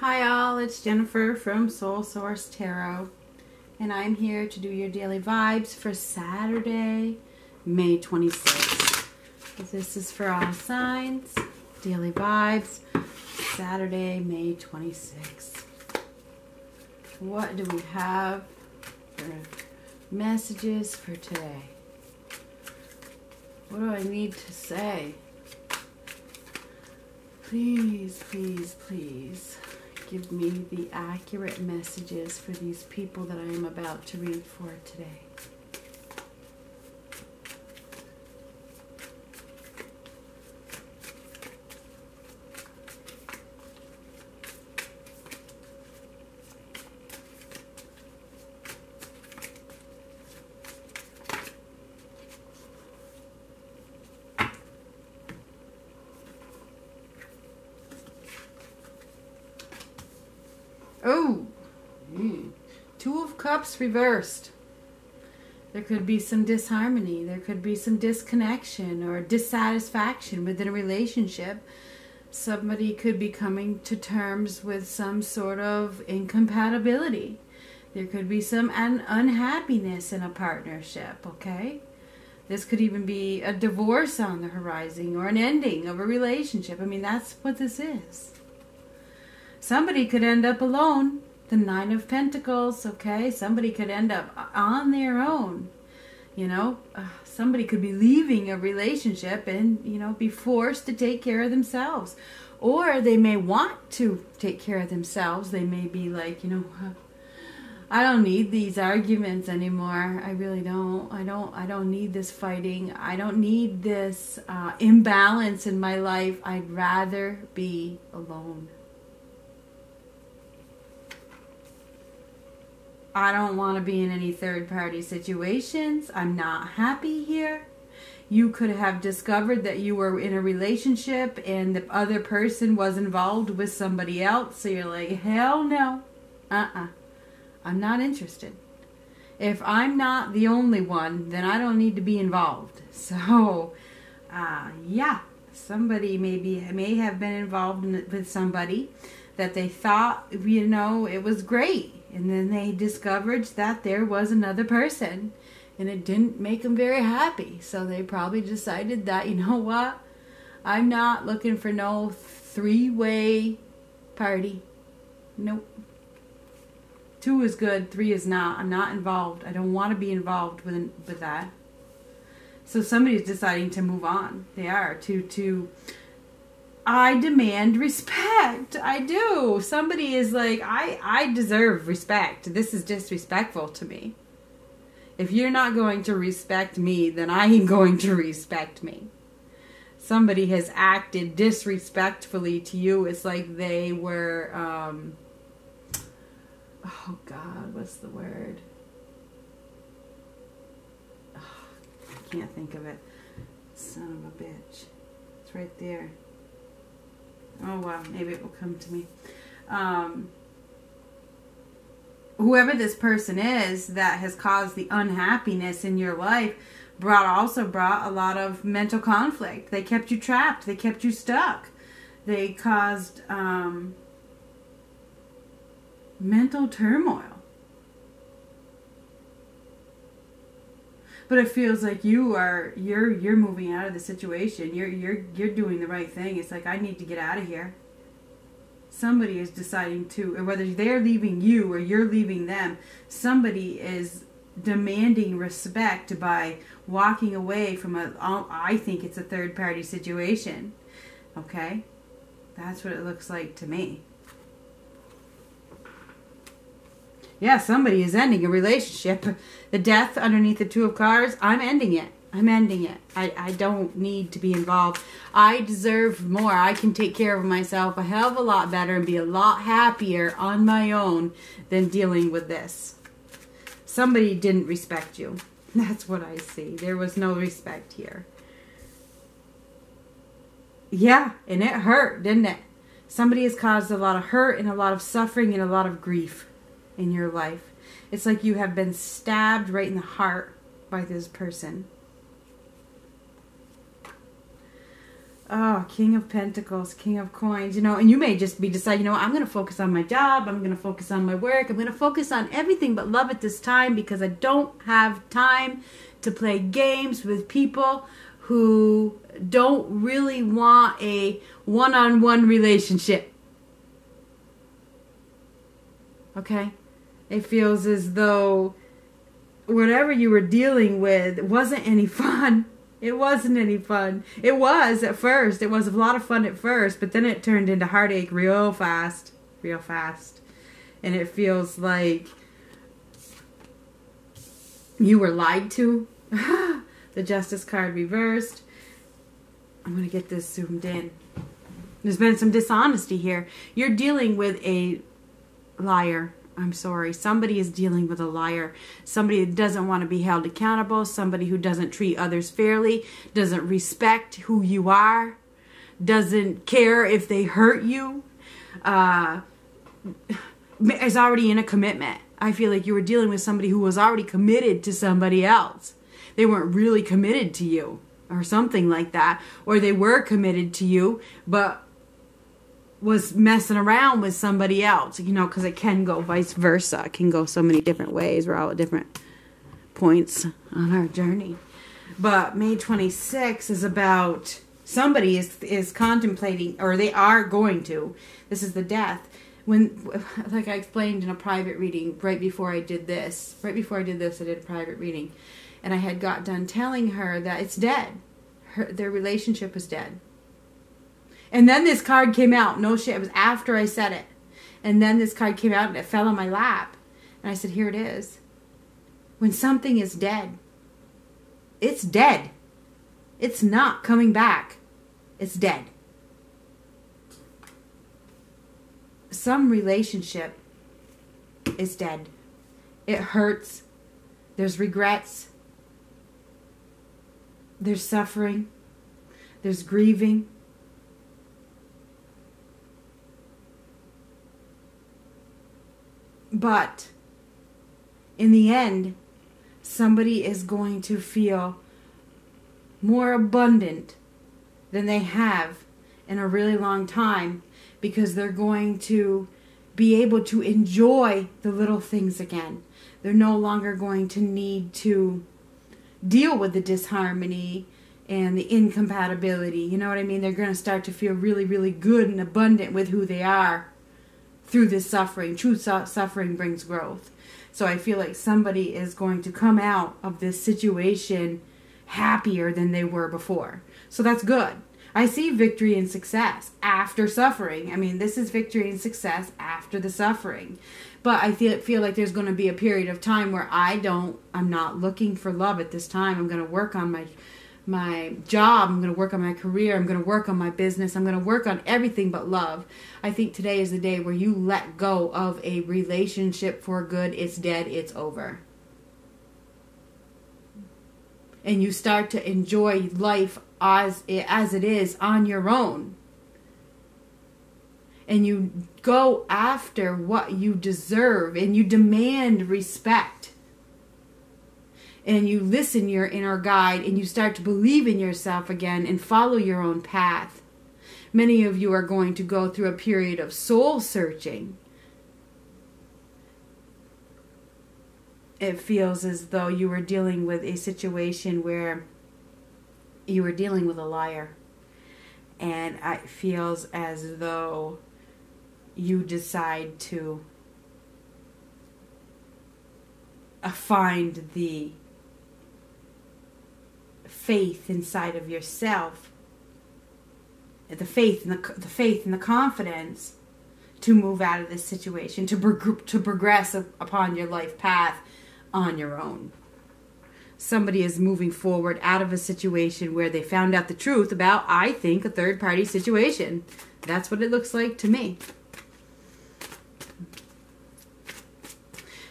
Hi, all. It's Jennifer from Soul Source Tarot, and I'm here to do your daily vibes for Saturday, May 26th. This is for all signs. Daily vibes, Saturday, May 26th. What do we have for messages for today? What do I need to say? Please, please, please give me the accurate messages for these people that I am about to read for today. Oh, mm. Two of Cups reversed. There could be some disharmony. There could be some disconnection or dissatisfaction within a relationship. Somebody could be coming to terms with some sort of incompatibility. There could be some un- unhappiness in a partnership, okay? This could even be a divorce on the horizon or an ending of a relationship. I mean, that's what this is. Somebody could end up alone. The Nine of Pentacles, okay? Somebody could end up on their own. You know, uh, somebody could be leaving a relationship and, you know, be forced to take care of themselves. Or they may want to take care of themselves. They may be like, you know, I don't need these arguments anymore. I really don't. I don't. I don't need this fighting. I don't need this uh, imbalance in my life. I'd rather be alone. I don't want to be in any third party situations. I'm not happy here. You could have discovered that you were in a relationship and the other person was involved with somebody else. So you're like, hell no. Uh uh-uh. uh. i am not interested. If I'm not the only one, then I don't need to be involved. So, uh, yeah, somebody maybe may have been involved in, with somebody that they thought, you know, it was great and then they discovered that there was another person and it didn't make them very happy. So they probably decided that, you know what? I'm not looking for no three way party. Nope. Two is good, three is not. I'm not involved. I don't want to be involved with with that. So somebody's deciding to move on. They are to to I demand respect. I do. Somebody is like, I, I deserve respect. This is disrespectful to me. If you're not going to respect me, then I am going to respect me. Somebody has acted disrespectfully to you. It's like they were, um, oh God, what's the word? Oh, I can't think of it. Son of a bitch. It's right there. Oh well, maybe it will come to me. Um, whoever this person is that has caused the unhappiness in your life brought also brought a lot of mental conflict. They kept you trapped. They kept you stuck. They caused um, mental turmoil. But it feels like you are you're you're moving out of the situation. You're you're you're doing the right thing. It's like i need to get out of here. Somebody is deciding to or whether they're leaving you or you're leaving them somebody is demanding respect by walking away from a i think it's a third party situation. Okay? That's what it looks like to me yeah, somebody is ending a relationship. The death underneath the two of cards, I'm ending it. I'm ending it. I, I don't need to be involved. I deserve more. I can take care of myself a hell of a lot better and be a lot happier on my own than dealing with this. Somebody didn't respect you. That's what I see. There was no respect here. Yeah, and it hurt, didn't it? Somebody has caused a lot of hurt and a lot of suffering and a lot of grief in your life. It's like you have been stabbed right in the heart by this person. Oh, King of Pentacles, King of Coins, you know, and you may just be deciding, you know, I'm going to focus on my job, I'm going to focus on my work, I'm going to focus on everything but love at this time because I don't have time to play games with people who don't really want a one on one relationship. Okay? It feels as though whatever you were dealing with wasn't any fun. It wasn't any fun. It was at first. It was a lot of fun at first, but then it turned into heartache real fast. Real fast. And it feels like you were lied to. the justice card reversed. I'm going to get this zoomed in. There's been some dishonesty here. You're dealing with a liar. I'm sorry. Somebody is dealing with a liar. Somebody that doesn't want to be held accountable. Somebody who doesn't treat others fairly. Doesn't respect who you are. Doesn't care if they hurt you. Uh, is already in a commitment. I feel like you were dealing with somebody who was already committed to somebody else. They weren't really committed to you or something like that. Or they were committed to you, but was messing around with somebody else, you know, because it can go vice versa. It can go so many different ways. We're all at different points on our journey. But May 26 is about somebody is is contemplating, or they are going to. This is the death. When, like I explained in a private reading right before I did this, right before I did this, I did a private reading, and I had got done telling her that it's dead. Her, their relationship was dead and then this card came out. No shit. It was after I said it. And then this card came out and it fell on my lap. And I said, Here it is. When something is dead, it's dead. It's not coming back. It's dead. Some relationship is dead. It hurts. There's regrets. There's suffering. There's grieving But in the end, somebody is going to feel more abundant than they have in a really long time because they're going to be able to enjoy the little things again. They're no longer going to need to deal with the disharmony and the incompatibility. You know what I mean? They're going to start to feel really, really good and abundant with who they are through this suffering. True su- suffering brings growth. So I feel like somebody is going to come out of this situation happier than they were before. So that's good. I see victory and success after suffering. I mean, this is victory and success after the suffering. But I feel feel like there's going to be a period of time where I don't I'm not looking for love at this time. I'm going to work on my my job, I'm going to work on my career, I'm going to work on my business, I'm going to work on everything but love. I think today is the day where you let go of a relationship for good. It's dead, it's over. And you start to enjoy life as it, as it is on your own. And you go after what you deserve and you demand respect and you listen your inner guide and you start to believe in yourself again and follow your own path. Many of you are going to go through a period of soul searching. It feels as though you were dealing with a situation where you were dealing with a liar. And it feels as though you decide to uh, find the faith inside of yourself, the faith and the, the faith and the confidence to move out of this situation, to to progress upon your life path on your own. Somebody is moving forward out of a situation where they found out the truth about, I think, a third party situation. That's what it looks like to me.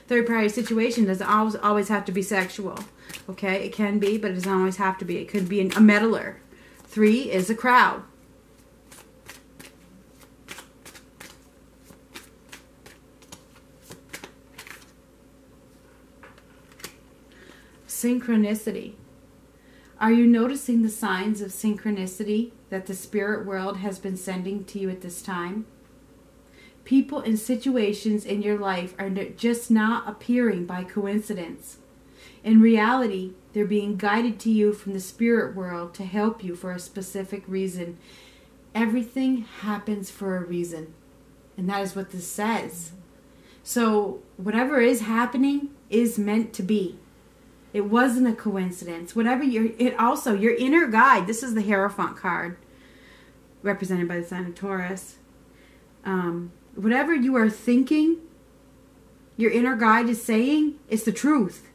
Third party situation doesn't always always have to be sexual. Okay, it can be, but it doesn't always have to be. It could be a meddler. Three is a crowd. Synchronicity. Are you noticing the signs of synchronicity that the spirit world has been sending to you at this time? People and situations in your life are just not appearing by coincidence. In reality, they're being guided to you from the spirit world to help you for a specific reason. Everything happens for a reason. And that is what this says. So, whatever is happening is meant to be. It wasn't a coincidence. Whatever your it also your inner guide. This is the Hierophant card, represented by the sign of Taurus. Um, whatever you are thinking, your inner guide is saying, it's the truth.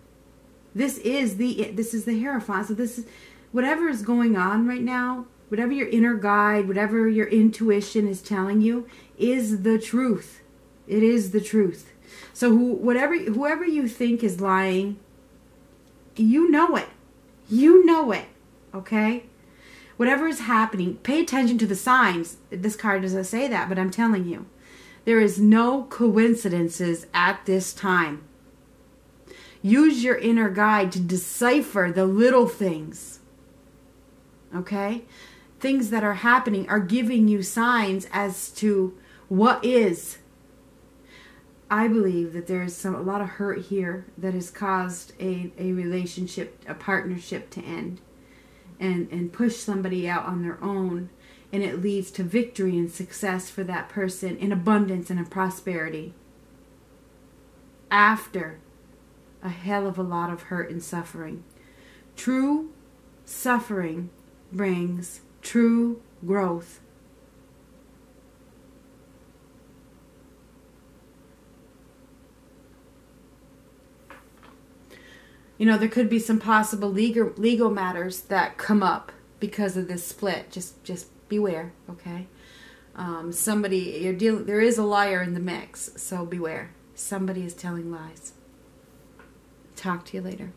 This is the this is the Hierophant. So this is whatever is going on right now. Whatever your inner guide, whatever your intuition is telling you, is the truth. It is the truth. So who, whatever whoever you think is lying you know it. You know it. Okay? Whatever is happening, pay attention to the signs. This card doesn't say that, but I'm telling you. There is no coincidences at this time. Use your inner guide to decipher the little things. Okay? Things that are happening are giving you signs as to what is I believe that there's some a lot of hurt here that has caused a, a relationship, a partnership to end and, and push somebody out on their own and it leads to victory and success for that person in abundance and in prosperity. After a hell of a lot of hurt and suffering. True suffering brings true growth you know, there could be some possible legal legal matters that come up because of this split. Just just beware, okay? Um, somebody you're dealing. There is a liar in the mix, so beware. Somebody is telling lies. Talk to you later.